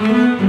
Mm-hmm.